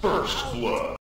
First Blood.